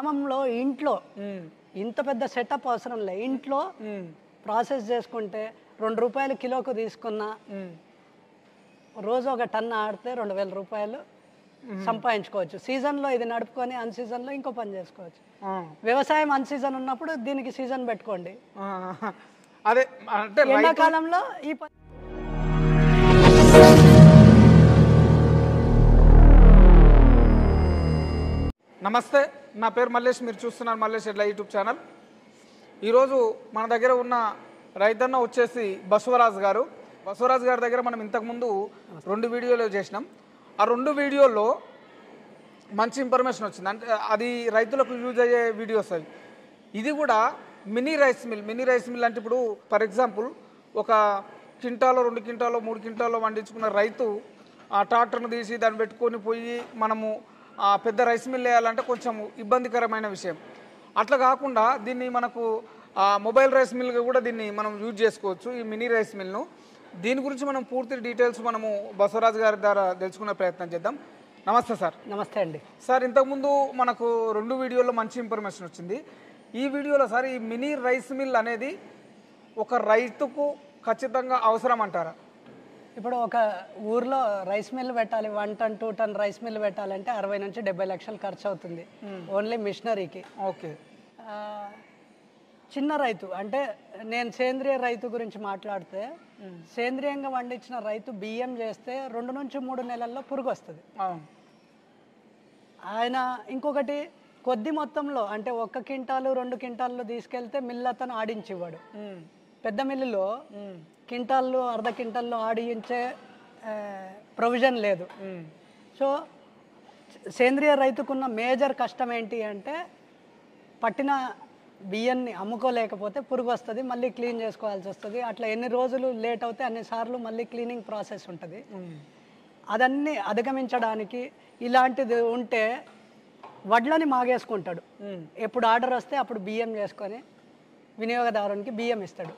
గ్రామంలో ఇంట్లో ఇంత పెద్ద సెటప్ అవసరం లే. ఇంట్లో ప్రాసెస్ చేసుకుంటే రెండు రూపాయలు కిలోకు తీసుకున్న. రోజు ఒక టన్ ఆడితే రెండు వేల రూపాయలు సంపాదించుకోవచ్చు. సీజన్లో ఇది నడుపుకొని అన్ సీజన్లో ఇంకో పని చేసుకోవచ్చు. వ్యవసాయం అన్ సీజన్ ఉన్నప్పుడు దీనికి సీజన్ పెట్టుకోండి. అదే ఎండాకాలంలో ఈ పని నమస్తే నా పేరు మల్లేష్ మీరు చూస్తున్నారు మల్లేష్ ఎడ్ల యూట్యూబ్ ఛానల్. ఈరోజు మన దగ్గర ఉన్న రైతన్న వచ్చేసి బసవరాజ్ గారు. బసవరాజ్ గారి దగ్గర మనం ఇంతకుముందు రెండు వీడియోలు చేసినాం. ఆ రెండు వీడియోల్లో మంచి ఇన్ఫర్మేషన్ వచ్చింది. అంటే అది రైతులకు యూజ్ అయ్యే వీడియోస్ అవి. ఇది కూడా mini rice mill. Mini rice mill అంటే ఇప్పుడు ఫర్ ఎగ్జాంపుల్ ఒక కింటాలో రెండు కింటాలో మూడు కింటాలో పండించుకున్న రైతు ఆ ట్రాక్టర్ను తీసి దాన్ని పెట్టుకొని పోయి మనము పెద్ద రైస్ మిల్ వేయాలంటే కొంచెం ఇబ్బందికరమైన విషయం. అట్లా కాకుండా దీన్ని మనకు ఆ మొబైల్ రైస్ మిల్గా కూడా దీన్ని మనం యూజ్ చేసుకోవచ్చు ఈ మినీ రైస్ మిల్ను దీని గురించి మనం పూర్తి డీటెయిల్స్ మనము బసవరాజు గారి ద్వారా తెలుసుకునే ప్రయత్నం చేద్దాం. నమస్తే సార్. నమస్తే అండి. సార్ ఇంతకుముందు మనకు రెండు వీడియోల్లో మంచి ఇన్ఫర్మేషన్ వచ్చింది. ఈ వీడియోలో సార్ ఈ మినీ రైస్ మిల్ అనేది ఒక రైతుకు ఖచ్చితంగా అవసరం అంటారా? ఇప్పుడు ఒక ఊర్లో రైస్ మిల్ పెట్టాలి one ton two ton rice mill పెట్టాలంటే అరవై నుంచి డెబ్బై లక్షలు ఖర్చు అవుతుంది ఓన్లీ మిషనరీకి. ఓకే. చిన్న రైతు అంటే నేను సేంద్రియ రైతు గురించి మాట్లాడితే సేంద్రియంగా పండించిన రైతు బియ్యం చేస్తే రెండు నుంచి మూడు నెలల్లో పురుగు వస్తుంది అవును. ఆయన ఇంకొకటి కొద్ది మొత్తంలో అంటే ఒక్క క్వింటాలు రెండు క్వింటాలు తీసుకెళ్తే మిల్లు అతను ఆడించి ఇవ్వడు ఉమ్, పెద్ద మిల్లులో క్వింటాల్లో అర్ధ క్వింటాల్లో ఆడించే ప్రొవిజన్ లేదు. సో సేంద్రియ రైతుకున్న మేజర్ కష్టం ఏంటి అంటే పట్టిన బియ్యాన్ని అమ్ముకోలేకపోతే పురుగు వస్తుంది మళ్ళీ క్లీన్ చేసుకోవాల్సి వస్తుంది. అట్లా ఎన్ని రోజులు లేట్ అవుతే అన్ని సార్లు మళ్ళీ క్లీనింగ్ ప్రాసెస్ ఉంటుంది. అదన్నీ అధిగమించడానికి ఇలాంటిది ఉంటే వడ్లని మాగేసుకుంటాడు. ఎప్పుడు ఆర్డర్ వస్తే అప్పుడు బియ్యం చేసుకొని వినియోగదారునికి బియ్యం ఇస్తాడు.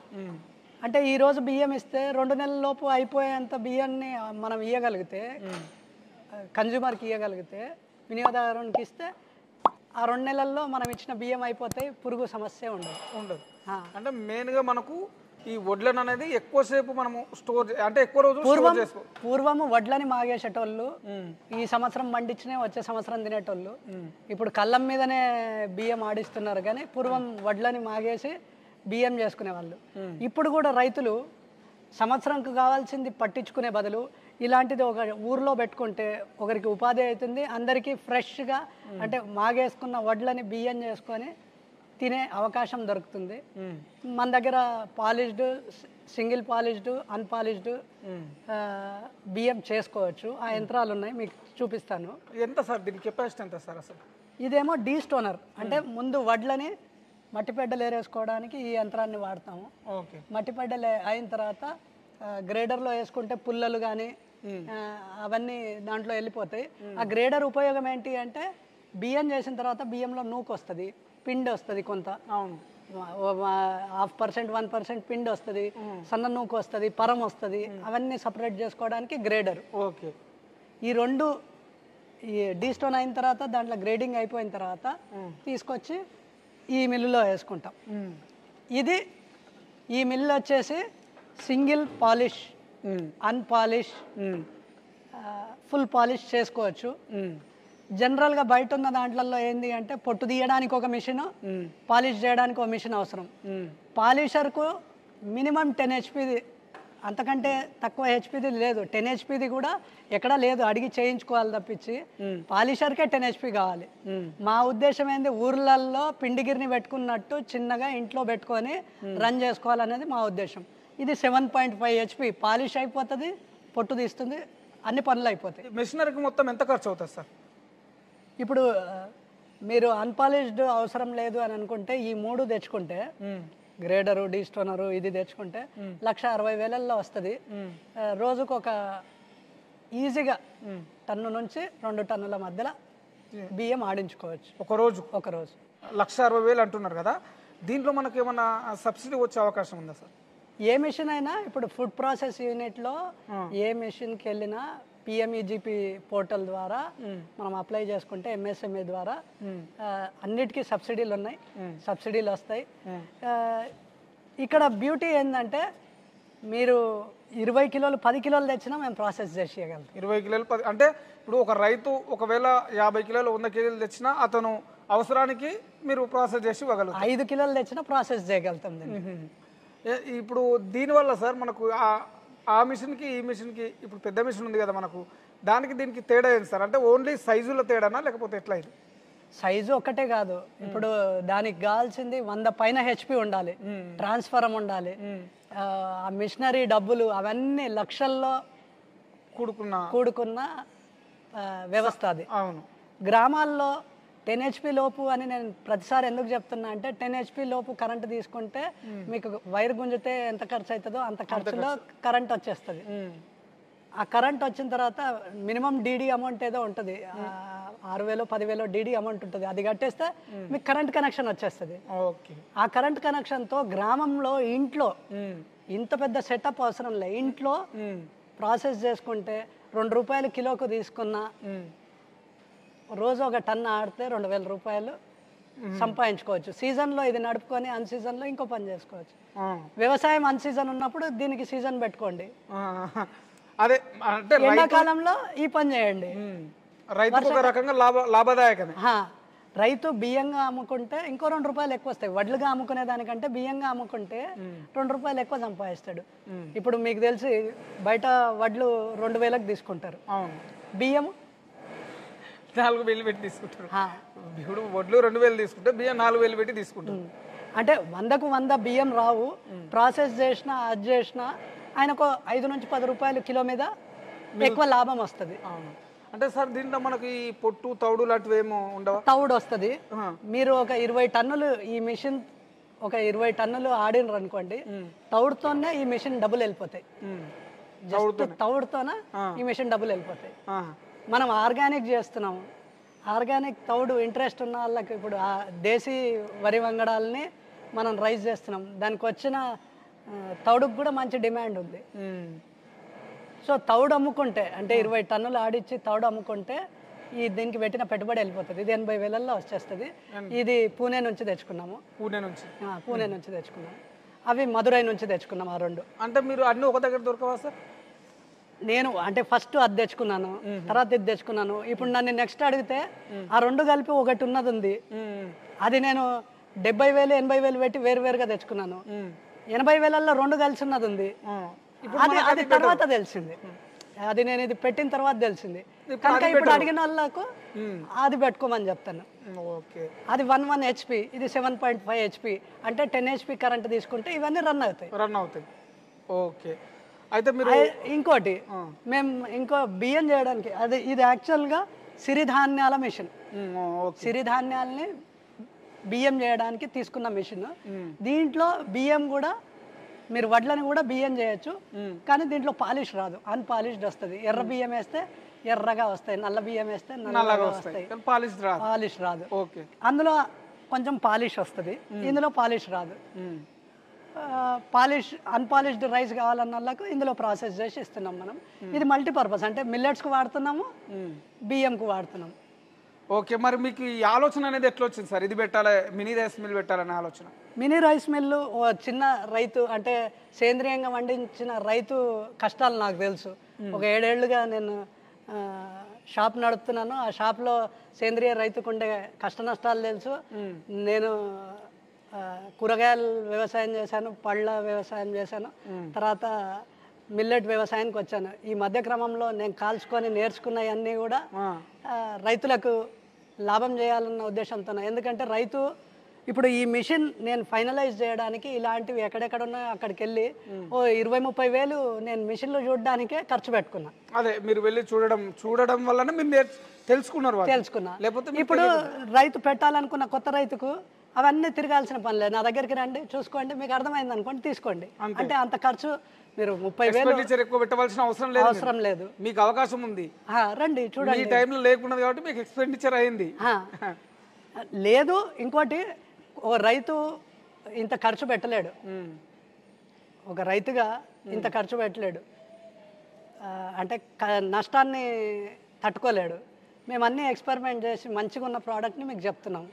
అంటే ఈ రోజు బియ్యం ఇస్తే రెండు నెలల లోపు అయిపోయేంత బియ్యాన్ని మనం ఇవ్వగలిగితే కన్జ్యూమర్కి ఇవ్వగలిగితే వినియోగదారునికి ఇస్తే ఆ రెండు నెలల్లో మనం ఇచ్చిన బియ్యం అయిపోతాయి పురుగు సమస్య ఉండదు. ఉండదు. అంటే మెయిన్గా మనకు ఈ వడ్లను అనేది ఎక్కువసేపు మనము స్టోర్ అంటే ఎక్కువ రోజులు పూర్వం పూర్వము వడ్లని మాగేసేటోళ్ళు ఈ సంవత్సరం పండించినే వచ్చే సంవత్సరం తినేటోళ్ళు. ఇప్పుడు కళ్ళం మీదనే బియ్యం ఆడిస్తున్నారు కానీ పూర్వం వడ్లని మాగేసి బియ్యం చేసుకునేవాళ్ళు. ఇప్పుడు కూడా రైతులు సంవత్సరంకు కావాల్సింది పట్టించుకునే బదులు ఇలాంటిది ఒక ఊర్లో పెట్టుకుంటే ఒకరికి ఉపాధి అవుతుంది అందరికీ ఫ్రెష్గా అంటే మాగేసుకున్న వడ్లని బియ్యం చేసుకొని తినే అవకాశం దొరుకుతుంది. మన దగ్గర పాలిష్డ్ సింగిల్ పాలిష్డ్ అన్పాలిష్డ్. బియ్యం చేసుకోవచ్చు. ఆ యంత్రాలు ఉన్నాయి మీకు చూపిస్తాను. ఎంత సార్? దీని కెపాసిటీ ఎంత సార్ అసలు? ఇదేమో డీ స్టోనర్. అంటే ముందు వడ్లని మట్టిపెడ్డలు ఏరేసుకోవడానికి ఈ యంత్రాన్ని వాడతాము. ఓకే. మట్టిపెడ్డలు అయిన తర్వాత గ్రేడర్లో వేసుకుంటే పుల్లలు కానీ అవన్నీ దాంట్లో వెళ్ళిపోతాయి. ఆ గ్రేడర్ ఉపయోగం ఏంటి అంటే బియ్యం చేసిన తర్వాత బియ్యంలో నూకు వస్తుంది పిండి వస్తుంది కొంత. అవును. హాఫ్ పర్సెంట్ వన్ పర్సెంట్ పిండి వస్తుంది సన్న నూకు వస్తుంది పరం వస్తుంది అవన్నీ సపరేట్ చేసుకోవడానికి గ్రేడర్. ఓకే. ఈ రెండు ఈ డీస్టోన్ అయిన తర్వాత దాంట్లో గ్రేడింగ్ అయిపోయిన తర్వాత తీసుకొచ్చి ఈ మిల్లులో వేసుకుంటాం. ఇది ఈ మిల్లు వచ్చేసి single polish unpolish full polish చేసుకోవచ్చు. జనరల్గా బయట ఉన్న దాంట్లలో ఏంది అంటే పొట్టు తీయడానికి ఒక మిషన్ పాలిష్ చేయడానికి ఒక మిషన్ అవసరం. పాలిషర్కు మినిమం టెన్ హెచ్పిది అంతకంటే తక్కువ హెచ్పిది లేదు. టెన్ హెచ్పిది కూడా ఎక్కడా లేదు అడిగి చేయించుకోవాలి తప్పించి పాలిషర్కే టెన్ హెచ్పి కావాలి. మా ఉద్దేశం ఏంది? ఊర్లల్లో పిండిగిరిని పెట్టుకున్నట్టు చిన్నగా ఇంట్లో పెట్టుకొని రన్ చేసుకోవాలనేది మా ఉద్దేశం. ఇది seven point five HP. Polish అయిపోతుంది పొట్టు తీస్తుంది అన్ని పనులు అయిపోతాయి. మెషినరీకి మొత్తం ఎంత ఖర్చు అవుతుంది సార్? ఇప్పుడు మీరు అన్పాలిష్డ్ అవసరం లేదు అని అనుకుంటే ఈ మూడు తెచ్చుకుంటే గ్రేడరు డీస్టోనరు ఇది తెచ్చుకుంటే లక్ష అరవై వేలల్లో వస్తుంది. రోజుకు ఒక ఈజీగా టన్ను నుంచి రెండు టన్నుల మధ్యలో బియ్యం ఆడించుకోవచ్చు. ఒక రోజు? ఒక రోజు. లక్ష అరవై వేలు అంటున్నారు కదా దీంట్లో మనకి ఏమన్నా సబ్సిడీ వచ్చే అవకాశం ఉందా సార్? ఏ మిషన్ అయినా ఇప్పుడు ఫుడ్ ప్రాసెస్ యూనిట్లో ఏ మిషన్కి వెళ్ళినా పిఎంఈజీపీ పోర్టల్ ద్వారా మనం అప్లై చేసుకుంటే ఎంఎస్ఎంఈ ద్వారా ఆ, అన్నిటికీ సబ్సిడీలు ఉన్నాయి. సబ్సిడీలు వస్తాయి. ఆ, ఇక్కడ బ్యూటీ ఏంటంటే మీరు ఇరవై కిలోలు పది కిలోలు తెచ్చినా మేము ప్రాసెస్ చేసి ఇవ్వగలుగుతాం ఇరవై కిలోలు పది అంటే ఇప్పుడు ఒక రైతు ఒకవేళ యాభై కిలోలు వంద కిలోలు తెచ్చినా అతను అవసరానికి మీరు ప్రాసెస్ చేసి ఇవ్వగలుగుతారు. ఐదు కిలోలు తెచ్చినా ప్రాసెస్ చేయగలుగుతాం ఇప్పుడు దీనివల్ల సార్ మనకు ఆ- మిషన్కి ఈ మిషన్కి ఇప్పుడు పెద్ద మిషన్ ఉంది కదా మనకు దానికి దీనికి తేడా ఏంటి సార్? అంటే ఓన్లీ సైజుల తేడానా లేకపోతే ఎట్లా ఇది? సైజు ఒక్కటే కాదు. ఇప్పుడు దానికి కావాల్సింది వంద పైన హెచ్పి ఉండాలి. ట్రాన్స్ఫరం ఉండాలి. ఆ, మిషనరీ డబ్బులు అవన్నీ లక్షల్లో కూడుకున్న కూడుకున్న వ్యవస్థ అది. అవును. గ్రామాల్లో టెన్ హెచ్పి లోపు అని నేను ప్రతిసారి ఎందుకు చెప్తున్నా అంటే టెన్ హెచ్పి లోపు కరెంట్ తీసుకుంటే మీకు వైర్ గుంజితే ఎంత ఖర్చు అవుతుందో అంత ఖర్చులో కరెంట్ వచ్చేస్తుంది. ఆ కరెంట్ వచ్చిన తర్వాత మినిమం డీడీ అమౌంట్ ఏదో ఉంటుంది. ఆరు వేలు పదివేలు డీడీ అమౌంట్ ఉంటుంది. అది కట్టేస్తే మీకు కరెంట్ కనెక్షన్ వచ్చేస్తుంది. ఓకే. ఆ కరెంట్ కనెక్షన్తో గ్రామంలో ఇంట్లో ఇంత పెద్ద సెటప్ అవసరం లే. ఇంట్లో ప్రాసెస్ చేసుకుంటే రెండు రూపాయలు కిలోకు తీసుకున్న రోజు ఒక టన్ ఆడితే రెండు వేల రూపాయలు సంపాదించుకోవచ్చు. సీజన్లో ఇది నడుపుకొని అన్ సీజన్లో ఇంకో పని చేసుకోవచ్చు. వ్యవసాయం అన్ సీజన్ ఉన్నప్పుడు దీనికి సీజన్ పెట్టుకోండి. అదే అంటే ఎండాకాలంలో ఈ పని చేయండి. ఒక రకంగా లాభ లాభదాయకమే. రైతు బియ్యంగా అమ్ముకుంటే ఇంకో రెండు రూపాయలు ఎక్కువ వస్తాయి. వడ్లుగా అమ్ముకునే దానికంటే బియ్యంగా అమ్ముకుంటే రెండు రూపాయలు ఎక్కువ సంపాదిస్తాడు. ఇప్పుడు మీకు తెలిసి బయట వడ్లు రెండు వేలకు తీసుకుంటారు. అవును. బియ్యం నాలుగు వేలు పెట్టి తీసుకుంటారు. ఇప్పుడు వడ్లు రెండు వేలు తీసుకుంటే బియ్యం నాలుగు వేలు పెట్టి తీసుకుంటారు. అంటే వందకు వంద బియ్యం రావు. ప్రాసెస్ చేసినా అది చేసినా ఆయనకు ఐదు నుంచి పది రూపాయలు కిలో మీద ఎక్కువ లాభం వస్తుంది. అంటే సార్ దీంట్లో మనకి ఈ పొట్టు తౌడు లాంటివి ఏమో ఉండవా? తౌడు వస్తుంది. మీరు ఒక ఇరవై టన్నులు ఈ మిషన్ ఒక ఇరవై టన్నులు ఆడినరు అనుకోండి తౌడుతోనే ఈ మిషన్ డబ్బులు వెళ్ళిపోతాయి. తౌడుతోనే. ఈ మిషన్ డబ్బులు వెళ్ళిపోతాయి. మనం ఆర్గానిక్ చేస్తున్నాము. ఆర్గానిక్ తౌడు ఇంట్రెస్ట్ ఉన్న వాళ్ళకి ఇప్పుడు ఆ దేశీ వరి వంగడాలని మనం రైస్ చేస్తున్నాం. దానికి వచ్చిన తౌడుకు కూడా మంచి డిమాండ్ ఉంది. సో తౌడు అమ్ముకుంటే అంటే ఇరవై టన్నులు ఆడిచ్చి తౌడు అమ్ముకుంటే ఈ దీనికి పెట్టిన పెట్టుబడి వెళ్ళిపోతుంది. ఇది ఎనభై వేలల్లో వచ్చేస్తుంది. ఇది పూణే నుంచి తెచ్చుకున్నాము. పూణే నుంచి. పూణే నుంచి తెచ్చుకున్నాము. అవి మదురై నుంచి తెచ్చుకున్నాం ఆ రెండు. అంటే మీరు అన్ని ఒక దగ్గర దొరకవా సార్? నేను అంటే ఫస్ట్ అది తెచ్చుకున్నాను తర్వాత ఇది తెచ్చుకున్నాను. ఇప్పుడు నన్ను నెక్స్ట్ అడిగితే ఆ రెండు కలిపి ఒకటి ఉన్నది ఉంది. అది నేను డెబ్బై వేలు ఎనభై వేలు పెట్టి వేరు వేరుగా తెచ్చుకున్నాను. ఎనభై వేలల్లో రెండు కలిసి ఉన్నది ఉంది. అది అది తర్వాత తెలిసింది. అది నేను ఇది పెట్టిన తర్వాత తెలిసింది. కనుక ఇప్పుడు అడిగిన వాళ్ళకు అది పెట్టుకోమని చెప్తాను. అది వన్ వన్ హెచ్పి ఇది సెవెన్ పాయింట్ ఫైవ్ హెచ్పి అంటే టెన్ హెచ్పి కరెంట్ తీసుకుంటే ఇవన్నీ రన్ అవుతాయి. రన్ అవుతాయి. ఓకే. అయితే మీరు ఇంకోటి మేము ఇంకో బియ్యం చేయడానికి అది ఇది యాక్చువల్గా సిరిధాన్యాల మిషన్ సిరిధాన్యాలని బియ్యం చేయడానికి తీసుకున్న మిషన్ దీంట్లో బియ్యం కూడా మీరు వడ్లని కూడా బియ్యం చేయొచ్చు కానీ దీంట్లో పాలిష్ రాదు. అన్పాలిష్డ్ వస్తుంది. ఎర్ర బియ్యం వేస్తే ఎర్రగా వస్తాయి నల్ల బియ్యం వేస్తే నల్లగా వస్తాయి. పాలిష్ రా పాలిష్ రాదు. ఓకే. అందులో కొంచెం పాలిష్ వస్తుంది. ఇందులో పాలిష్ రాదు. పాలిష్ అన్పాలిష్డ్ రైస్ కావాలన్న వాళ్ళకు ఇందులో ప్రాసెస్ చేసి ఇస్తున్నాం మనం. ఇది మల్టీపర్పస్ అంటే మిల్లెట్స్కి వాడుతున్నాము బియ్యంకు వాడుతున్నాం ఓకే మరి మీకు ఈ ఆలోచన అనేది ఎట్లా వచ్చింది సార్? ఇది పెట్టాలి మినీ రైస్ మిల్ పెట్టాలనే ఆలోచన? మినీ రైస్ మిల్లు చిన్న రైతు అంటే సేంద్రియంగా పండించిన రైతు కష్టాలు నాకు తెలుసు. ఒక ఏడేళ్ళుగా నేను షాప్ నడుపుతున్నాను. ఆ షాప్లో సేంద్రియ రైతుకు ఉండే కష్ట నష్టాలు తెలుసు నేను కూరగాయల వ్యవసాయం చేశాను పళ్ళ వ్యవసాయం చేశాను తర్వాత మిల్లెట్ వ్యవసాయానికి వచ్చాను. ఈ మధ్య క్రమంలో నేను కాల్చుకొని నేర్చుకున్నవన్నీ కూడా రైతులకు లాభం చేయాలన్న ఉద్దేశంతో ఎందుకంటే రైతు ఇప్పుడు ఈ మిషన్ నేను ఫైనలైజ్ చేయడానికి ఇలాంటివి ఎక్కడెక్కడ ఉన్నాయో అక్కడికి వెళ్ళి ఓ ఇరవై ముప్పై వేలు నేను మిషన్లు చూడడానికే ఖర్చు పెట్టుకున్నా. అదే మీరు వెళ్ళి చూడడం చూడడం వల్లనే మీరు నేర్చు తెలుసుకున్నారు తెలుసుకున్నా. లేకపోతే ఇప్పుడు రైతు పెట్టాలనుకున్న కొత్త రైతుకు అవన్నీ తిరగాల్సిన పని లేదు. నా దగ్గరికి రండి చూసుకోండి మీకు అర్థమైంది అనుకోండి తీసుకోండి. అంటే అంత ఖర్చు మీరు ముప్పై వేలు ఎక్కువ పెట్టవలసిన అవసరం లేదు అవసరం లేదు. మీకు అవకాశం ఉంది. రండి చూడండి. ఈ టైంలో లేకున్నది కాబట్టి మీకు ఎక్స్పెండిచర్ అయింది. లేదు ఇంకోటి ఓ రైతు ఇంత ఖర్చు పెట్టలేడు. ఒక రైతుగా ఇంత ఖర్చు పెట్టలేడు. అంటే నష్టాన్ని తట్టుకోలేడు. మేము అన్ని ఎక్స్పెరిమెంట్ చేసి మంచిగా ఉన్న ప్రోడక్ట్ని మీకు చెప్తున్నాం.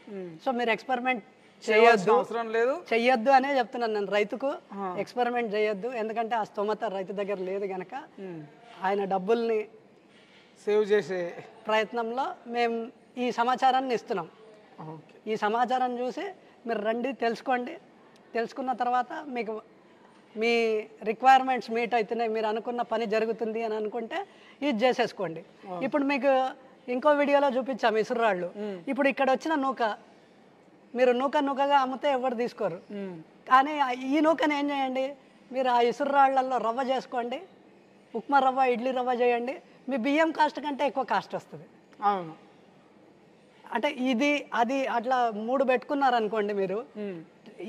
సో మీరు ఎక్స్పెరిమెంట్ చేయవలసిన అవసరం లేదు. చెయ్యొద్దు అనే చెప్తున్నాను నేను రైతుకు. ఎక్స్పెరిమెంట్ చేయొద్దు. ఎందుకంటే ఆ స్తోమత రైతు దగ్గర లేదు గనక ఆయన డబ్బుల్ని సేవ్ చేసే ప్రయత్నంలో మేము ఈ సమాచారాన్ని ఇస్తున్నాం. ఈ సమాచారం చూసి మీరు రండి తెలుసుకోండి. తెలుసుకున్న తర్వాత మీకు మీ రిక్వైర్మెంట్స్ మీట్ అవుతున్నాయి మీరు అనుకున్న పని జరుగుతుంది అని అనుకుంటే ఇది చేసేసుకోండి. ఇప్పుడు మీకు ఇంకో వీడియోలో చూపించాము ఇసురాళ్ళు ఇప్పుడు ఇక్కడ వచ్చిన నూక. మీరు నూక నూకగా అమ్మితే ఎవరు తీసుకోరు. కానీ ఈ నూకని ఏం చేయండి? మీరు ఆ ఇసురాళ్ళలో రవ్వ చేసుకోండి. ఉప్మా రవ్వ ఇడ్లీ రవ్వ చేయండి. మీ బియ్యం కాస్ట్ కంటే ఎక్కువ కాస్ట్ వస్తుంది. అవును. అంటే ఇది అది అట్లా మూడు పెట్టుకున్నారు అనుకోండి మీరు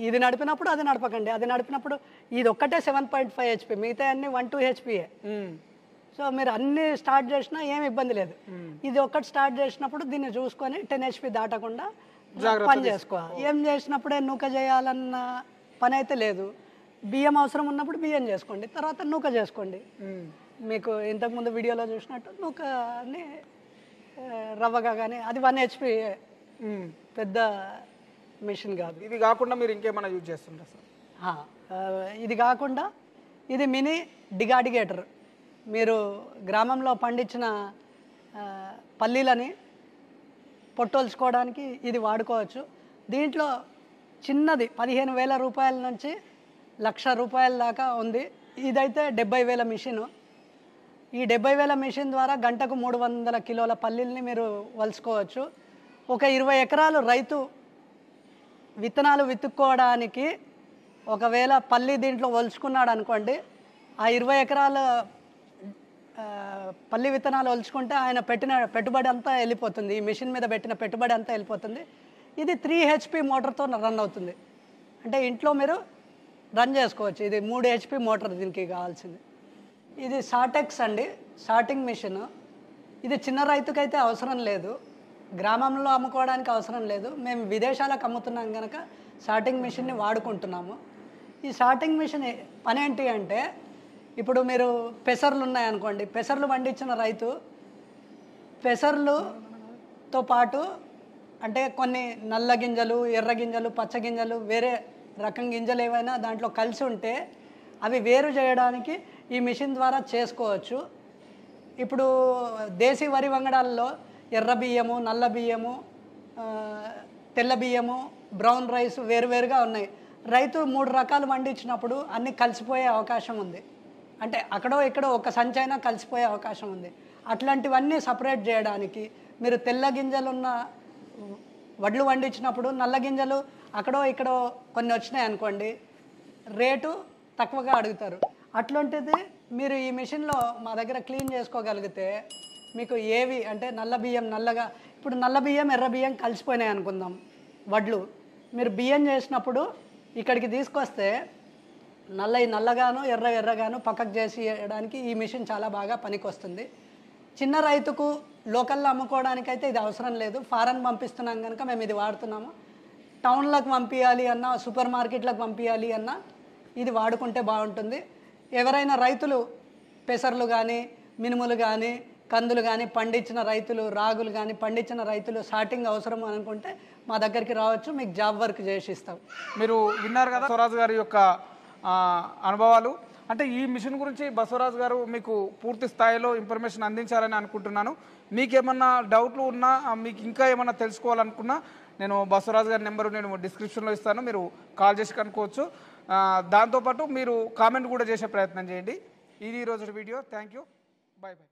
ఇది నడిపినప్పుడు అది నడపకండి. అది నడిపినప్పుడు ఇది ఒక్కటే సెవెన్ పాయింట్ ఫైవ్ హెచ్పి మిగతా అన్ని వన్ టూ హెచ్పిఏ ఉమ్. సో మీరు అన్ని స్టార్ట్ చేసినా ఏం ఇబ్బంది లేదు. ఇది ఒక్కటి స్టార్ట్ చేసినప్పుడు దీన్ని చూసుకొని టెన్ హెచ్పి దాటకుండా పని చేసుకోవాలి ఏం చేసినప్పుడే నూక చేయాలన్న పని అయితే లేదు. బియ్యం అవసరం ఉన్నప్పుడు బియ్యం చేసుకోండి తర్వాత నూక చేసుకోండి. మీకు ఇంతకుముందు వీడియోలో చూసినట్టు నూకని ఆ, రవ్వగా కానీ అది వన్ హెచ్పి. పెద్ద మిషన్ కాదు. ఇది కాకుండా మీరు ఇంకేమైనా యూజ్ చేస్తుంటారు సార్? ఇది కాకుండా ఇది మినీ డిగాడిగేటర్. మీరు గ్రామంలో పండించిన పల్లీలని పొట్టోల్చుకోవడానికి ఇది వాడుకోవచ్చు. దీంట్లో చిన్నది పదిహేను వేల రూపాయల నుంచి లక్ష రూపాయల దాకా ఉంది. ఇదైతే డెబ్బై వేల మిషను. ఈ డెబ్బై వేల మిషన్ ద్వారా గంటకు మూడు వందల కిలోల పల్లీల్ని మీరు వలుసుకోవచ్చు ఒక ఇరవై ఎకరాలు రైతు విత్తనాలు విత్తుకోవడానికి ఒకవేళ పల్లి దీంట్లో వలుచుకున్నాడు అనుకోండి ఆ ఇరవై ఎకరాల పల్లి విత్తనాలు ఒలుచుకుంటే ఆయన పెట్టిన పెట్టుబడి అంతా వెళ్ళిపోతుంది. ఈ మిషన్ మీద పెట్టిన పెట్టుబడి అంతా వెళ్ళిపోతుంది. ఇది త్రీ హెచ్పి మోటార్తో రన్ అవుతుంది. అంటే ఇంట్లో మీరు రన్ చేసుకోవచ్చు. ఇది మూడు హెచ్పి మోటార్ దీనికి కావాల్సింది. ఇది సాటెక్స్ అండి. Sorting machine. ఇది చిన్న రైతుకైతే అవసరం లేదు. గ్రామంలో అమ్ముకోవడానికి అవసరం లేదు. మేము విదేశాలకు అమ్ముతున్నాం కనుక సార్టింగ్ మిషన్ని వాడుకుంటున్నాము. ఈ సార్టింగ్ మిషన్ ఏ- పని ఏంటి అంటే ఇప్పుడు మీరు పెసర్లు ఉన్నాయనుకోండి పెసర్లు పండించిన రైతు పెసర్లుతో పాటు అంటే కొన్ని నల్ల గింజలు ఎర్ర గింజలు పచ్చ గింజలు వేరే రకం గింజలు ఏవైనా దాంట్లో కలిసి ఉంటే అవి వేరు చేయడానికి ఈ మిషన్ ద్వారా చేసుకోవచ్చు. ఇప్పుడు దేశీ వరి వంగడాల్లో ఎర్ర బియ్యము నల్ల బియ్యము తెల్ల బియ్యము బ్రౌన్ రైస్ వేరువేరుగా ఉన్నాయి. రైతు మూడు రకాలు పండించినప్పుడు అన్నీ కలిసిపోయే అవకాశం ఉంది. అంటే అక్కడో ఇక్కడో ఒక సంచైనా కలిసిపోయే అవకాశం ఉంది. అట్లాంటివన్నీ సపరేట్ చేయడానికి మీరు తెల్ల గింజలున్న వడ్లు వండించినప్పుడు నల్ల గింజలు అక్కడో ఇక్కడో కొన్ని వచ్చినాయి అనుకోండి రేటు తక్కువగా అడుగుతారు. అట్లాంటిది మీరు ఈ మిషన్లో మా దగ్గర క్లీన్ చేసుకోగలిగితే మీకు ఏవి అంటే నల్ల బియ్యం నల్లగా ఇప్పుడు నల్ల బియ్యం ఎర్ర బియ్యం కలిసిపోయినాయి అనుకుందాం వడ్లు. మీరు బియ్యం చేసినప్పుడు ఇక్కడికి తీసుకొస్తే నల్లయి నల్లగాను ఎర్ర ఎర్రగాను పక్కకు చేసి వేయడానికి ఈ మిషన్ చాలా బాగా పనికొస్తుంది. చిన్న రైతుకు లోకల్లో అమ్ముకోవడానికైతే ఇది అవసరం లేదు. ఫారెన్ పంపిస్తున్నాం కనుక మేము ఇది వాడుతున్నాము. టౌన్లకు పంపించాలి అన్నా సూపర్ మార్కెట్లకు పంపించాలి అన్నా ఇది వాడుకుంటే బాగుంటుంది. ఎవరైనా రైతులు పెసర్లు కానీ మినుములు కానీ కందులు కానీ పండించిన రైతులు రాగులు కానీ పండించిన రైతులు సార్టింగ్ అవసరం అనుకుంటే మా దగ్గరికి రావచ్చు. మీకు జాబ్ వర్క్ చేసి ఇస్తాం. మీరు విన్నారు కదా స్వరాజ్ గారి యొక్క అనుభవాలు. అంటే ఈ మిషన్ గురించి బసవరాజు గారు మీకు పూర్తి స్థాయిలో ఇన్ఫర్మేషన్ అందించారని అనుకుంటున్నాను. మీకు ఏమన్నా డౌట్లు ఉన్నా మీకు ఇంకా ఏమన్నా తెలుసుకోవాలనుకున్నా నేను బసవరాజు గారి నెంబరు నేను డిస్క్రిప్షన్లో ఇస్తాను. మీరు కాల్ చేసి కనుక్కోవచ్చు. దాంతోపాటు మీరు కామెంట్ కూడా చేసే ప్రయత్నం చేయండి. ఇది ఈరోజు video. Thank you. Bye bye